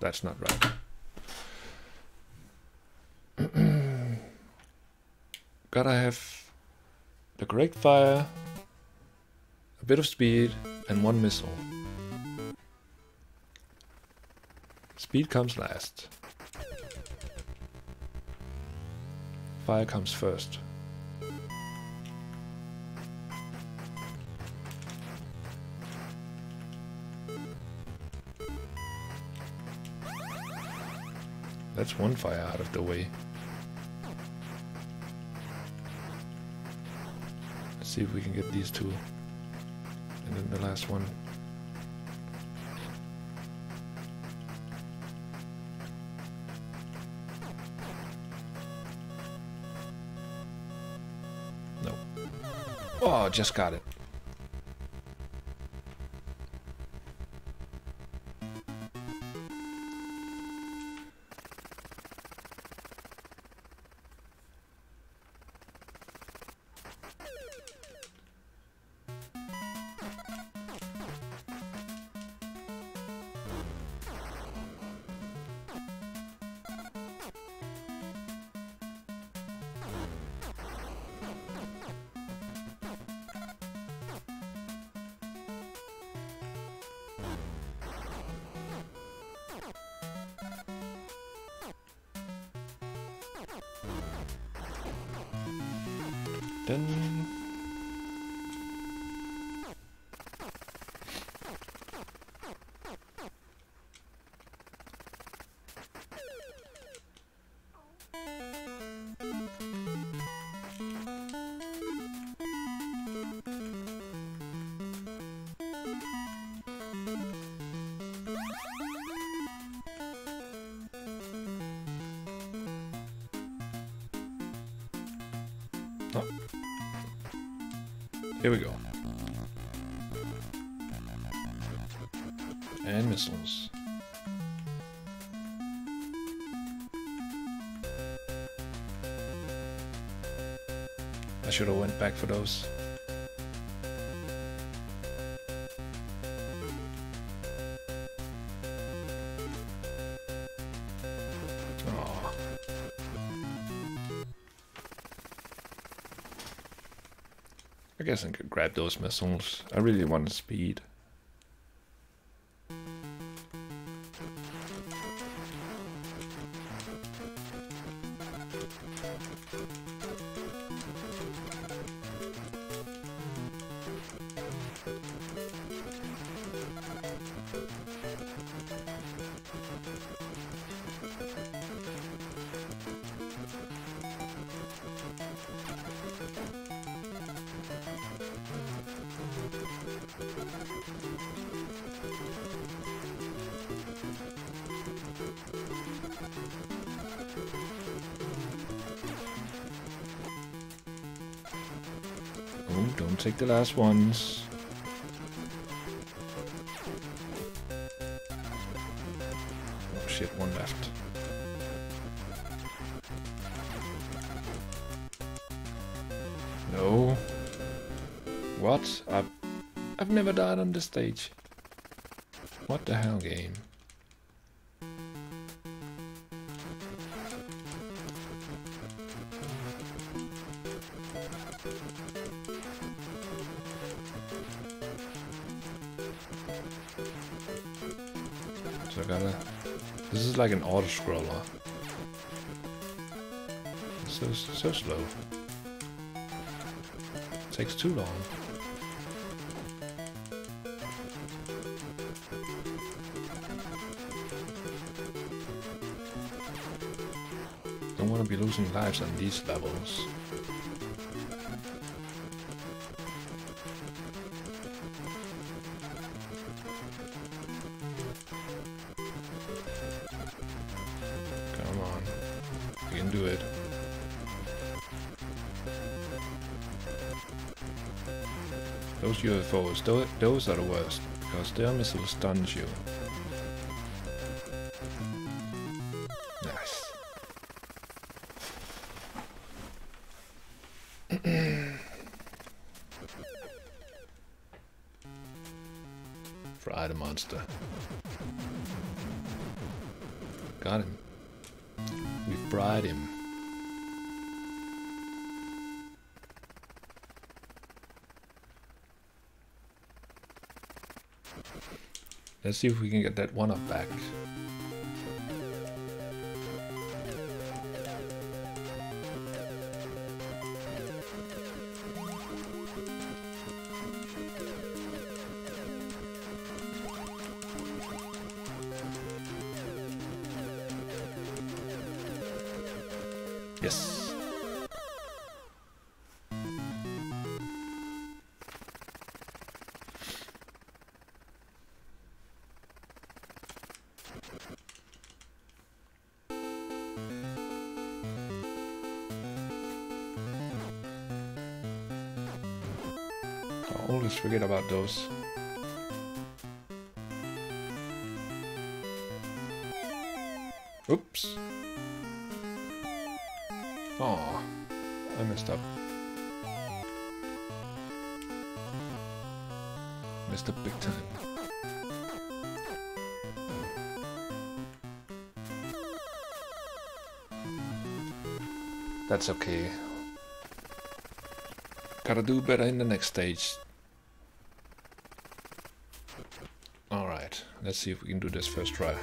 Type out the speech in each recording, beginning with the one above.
that's not right. Gotta have the correct fire, a bit of speed, and one missile. Speed comes last. Fire comes first. That's one fire out of the way. Let's see if we can get these two. And then the last one. No. Oh, just got it. Then I should have went back for those. I guess I could grab those missiles. I really want speed. Don't take the last ones. Oh shit, one left. No. What? I've, I've never died on this stage. What the hell, game? I gotta... This is like an auto-scroller. So, so slow. Takes too long. Don't want to be losing lives on these levels. Those UFOs, tho- those are the worst, because their missile stuns you. See if we can get that one up back. Yes. Forget about those. Oops. Oh, I messed up. Messed up big time. That's okay. Gotta do better in the next stage. Let's see if we can do this first try.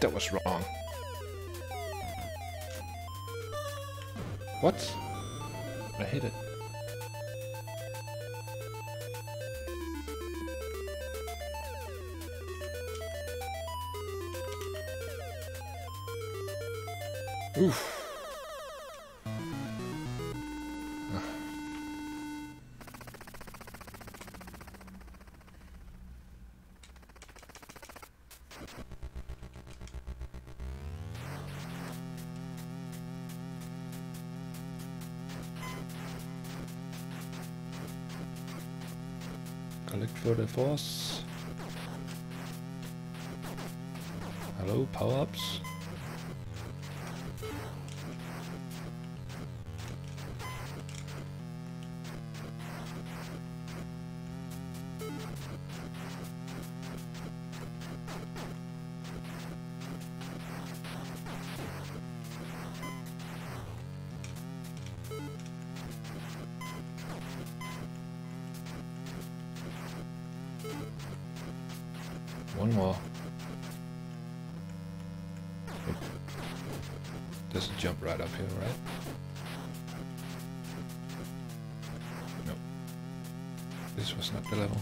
That was wrong. What? I hit it. Oof. Collect further force. Hello, power-ups. It jump right up here, right? Nope. This was not the level.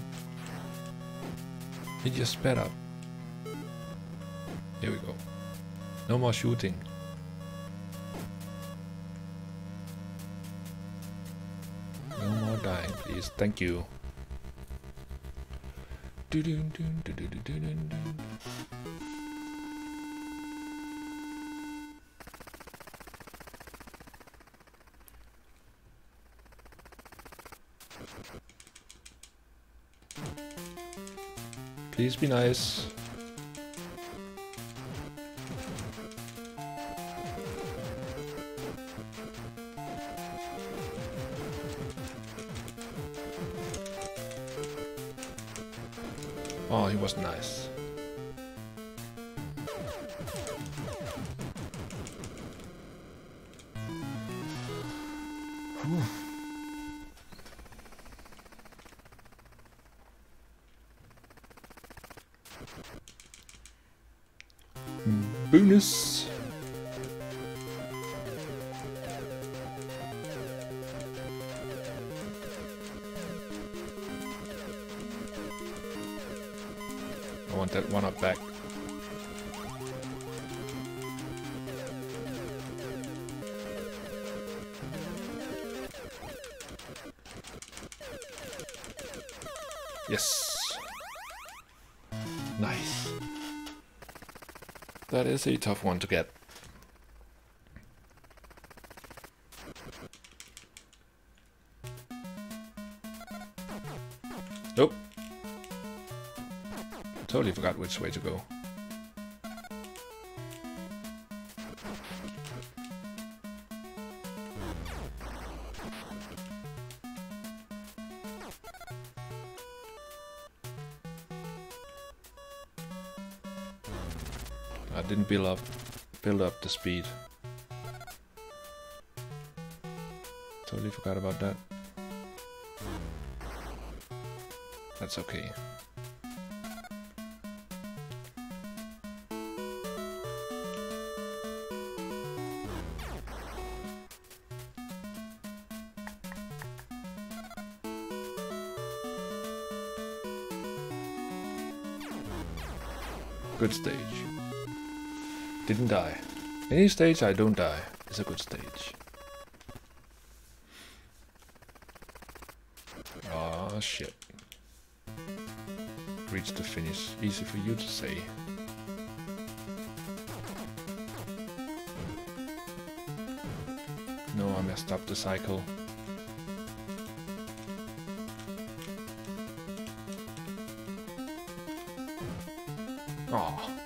It just sped up. Here we go. No more shooting. No more dying, please. Thank you. Doo-doo, doo, doo, Please be nice. Oh, he was nice. Yes. Nice. That is a tough one to get. Nope. Totally forgot which way to go. Build up build up the speed. Totally forgot about that. That's okay. Good stage. Didn't die. Any stage I don't die is a good stage. Oh shit. Reach the finish. Easy for you to say. No, I messed up the cycle. Ah.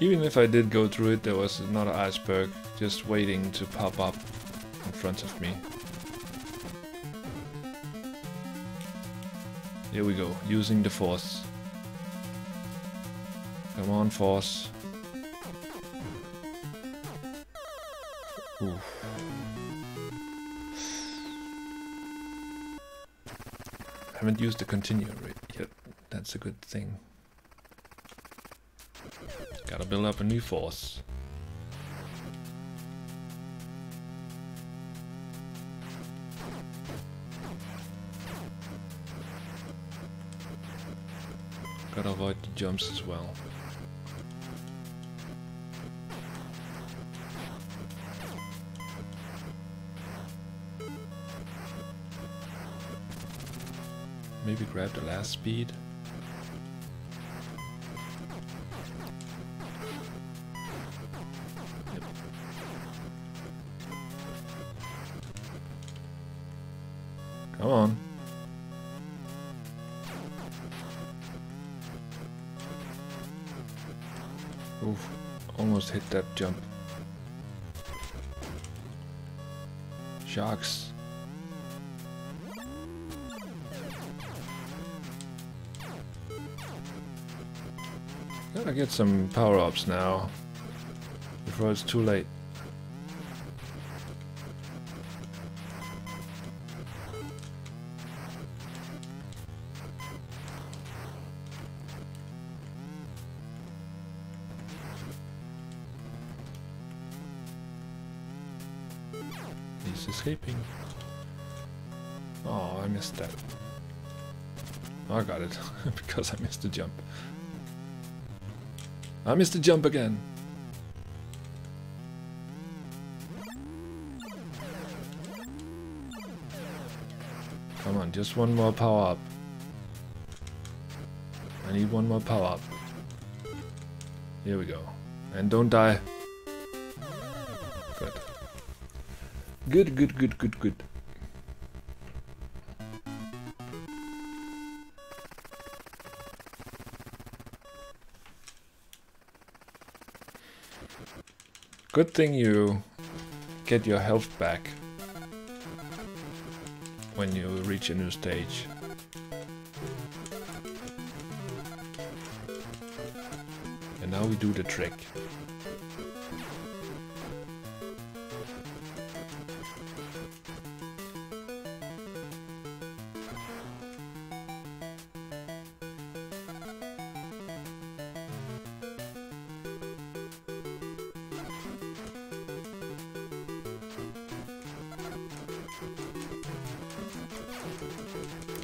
Even if I did go through it, there was another iceberg just waiting to pop up in front of me. Here we go, using the force. Come on, force. Oof. Haven't used the continue yet. That's a good thing. Gotta build up a new force. Gotta avoid the jumps as well. Maybe grab the last speed. Gotta get some power-ups now, before it's too late. I got it, because I missed the jump. I missed the jump again. Come on, just one more power up. I need one more power up. Here we go. And don't die. Good. Good, good, good, good, good. Good thing you get your health back when you reach a new stage. And now we do the trick.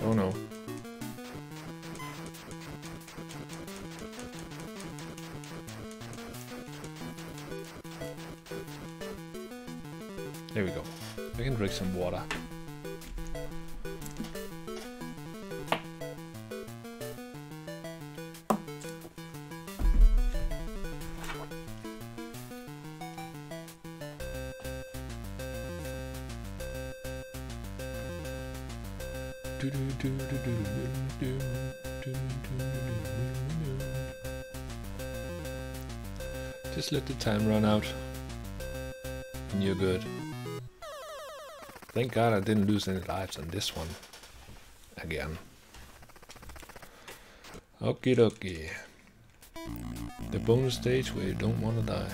Oh no. There we go. I can drink some water. Just let the time run out. And you're good. Thank god I didn't lose any lives on this one. Again. Okie dokie. The bonus stage where you don't want to die.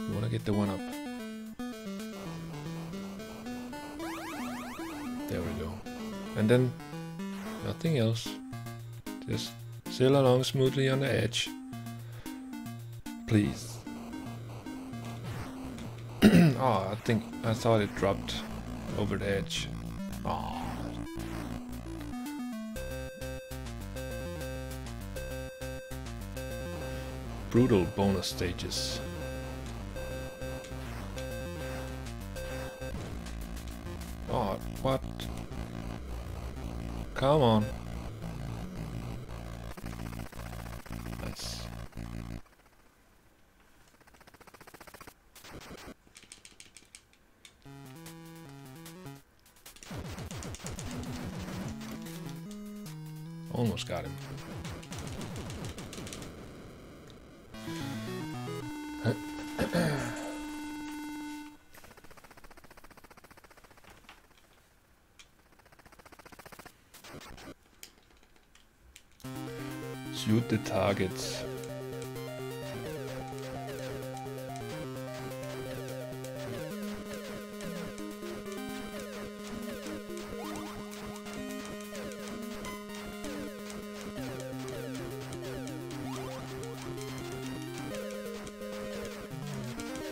You want to get the one up. There we go. And then nothing else. Just sail along smoothly on the edge. Er Please. oh, I think I thought it dropped over the edge. Oh. Brutal bonus stages. Oh, what? Come on. Targets.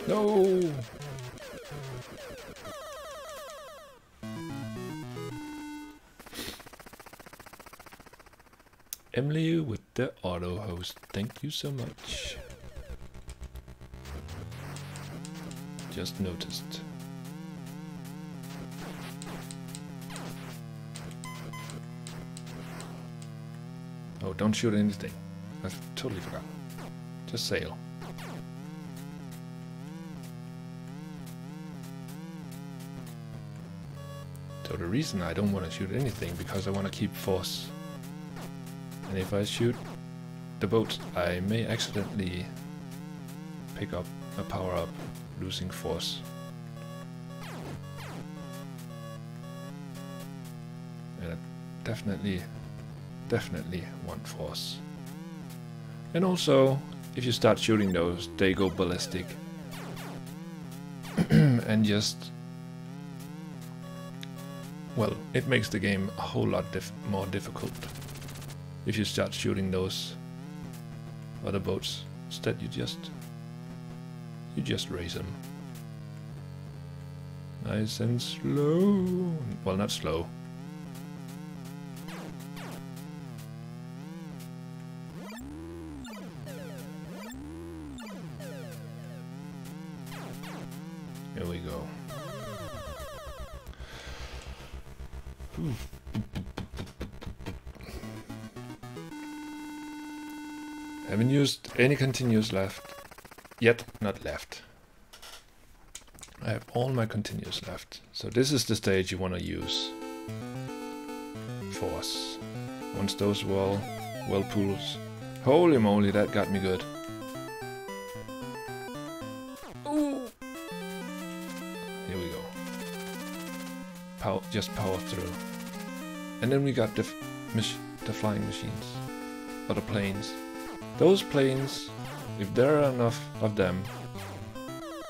No! Emily with the auto host. Thank you so much. Just noticed. Oh, don't shoot anything. I totally forgot. Just sail. So the reason I don't want to shoot anything because I want to keep force and if I shoot the boat, I may accidentally pick up a power up, losing force. And I definitely, definitely want force. And also, if you start shooting those, they go ballistic. and just... Well, it makes the game a whole lot dif more difficult if you start shooting those other boats. Instead, you just you just raise them. Nice and slow. Well, not slow. Any continues left. Yet, not left. I have all my continues left. So this is the stage you want to use. Force. Once those wall whirlpools. Holy moly, that got me good. Ooh. Here we go. Just power through. And then we got the, the flying machines. Or the planes. Those planes, if there are enough of them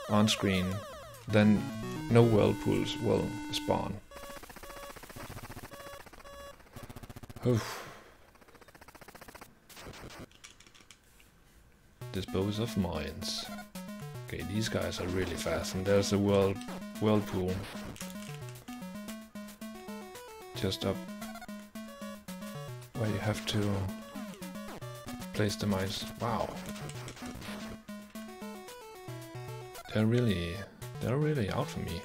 on screen, then no whirlpools will spawn. Oof. Dispose of mines. Okay, these guys are really fast, and there's a whirl whirlpool just up where you have to place the mines. Wow. They're really, they're really out for me.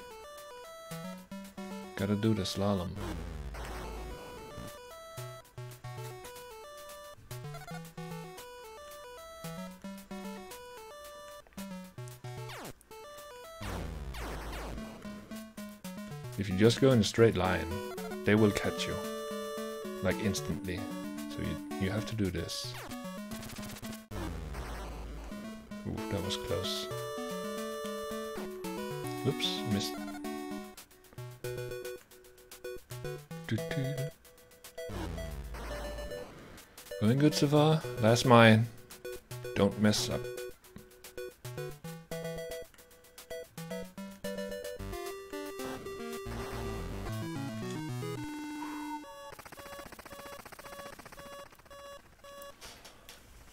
Gotta do the slalom. If you just go in a straight line, they will catch you. Like instantly. So you, you have to do this. That was close. Oops, missed. Going good so far. Last mine. Don't mess up.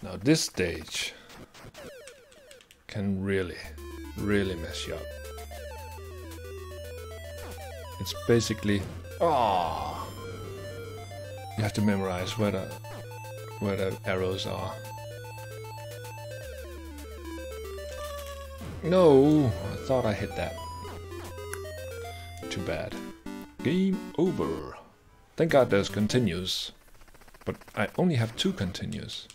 Now this stage can really, really mess you up. It's basically... Oh, you have to memorize where the, where the arrows are. No, I thought I hit that. Too bad. Game over. Thank God there's continues. But I only have two continues.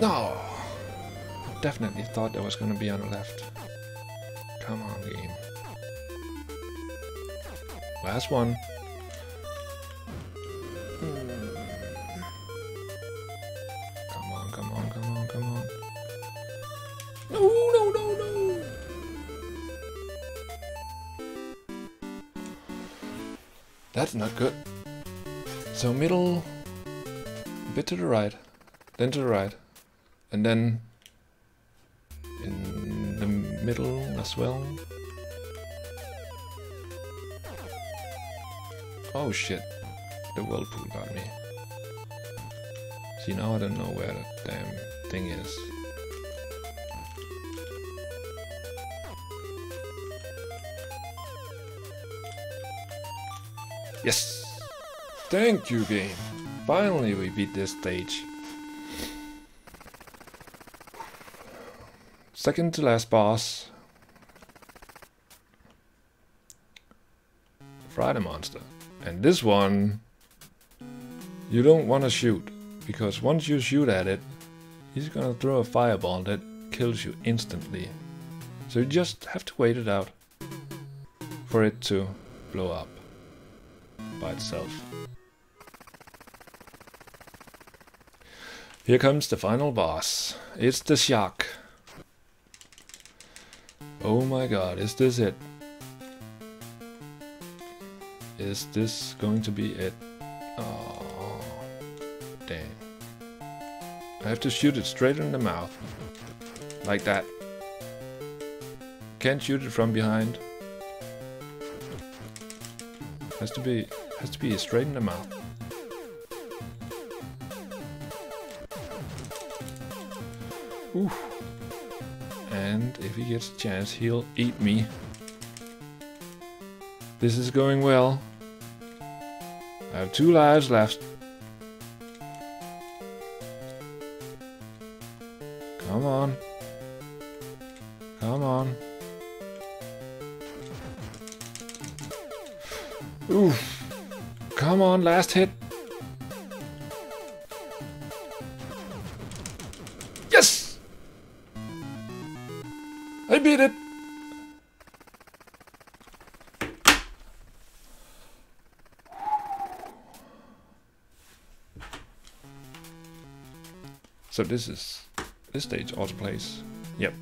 No! I Definitely thought that was gonna be on the left. Come on, game. Last one. Come on, come on, come on, come on. No, no, no, no! That's not good. So middle, bit to the right, then to the right, and then in the middle as well. Oh shit, the whirlpool got me. See now I don't know where the damn thing is. Yes! Thank you game! Finally we beat this stage. Second to last boss. Friday Monster. And this one, you don't want to shoot, because once you shoot at it, he's gonna throw a fireball that kills you instantly. So you just have to wait it out for it to blow up by itself. Here comes the final boss. It's the Shark. Oh my god, is this it? Is this going to be it? Oh, dang. I have to shoot it straight in the mouth. Like that. Can't shoot it from behind. Has to be has to be straight in the mouth. Oof if he gets a chance, he'll eat me. This is going well. I have two lives left. I beat it! So this is this stage auto plays. Yep.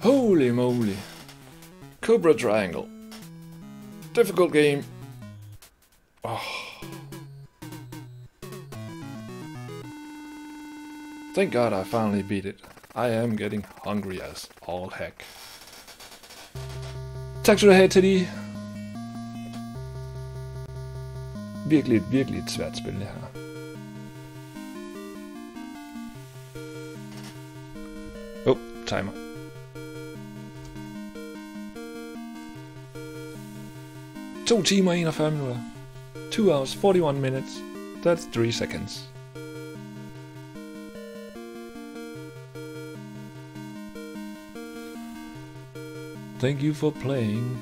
Holy moly. Cobra Triangle. Difficult game. Oh. Thank god I finally beat it. I am getting hungry as all heck. Tak skal du have, Teddy. Virkelig, virkelig et svært spil, det her. Oh, timer. To timer 41 minutter. 2 hours 41 minutes. That's 3 seconds. Thank you for playing.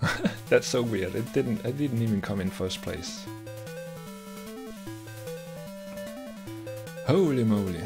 That's so weird. It didn't I didn't even come in first place. Holy moly.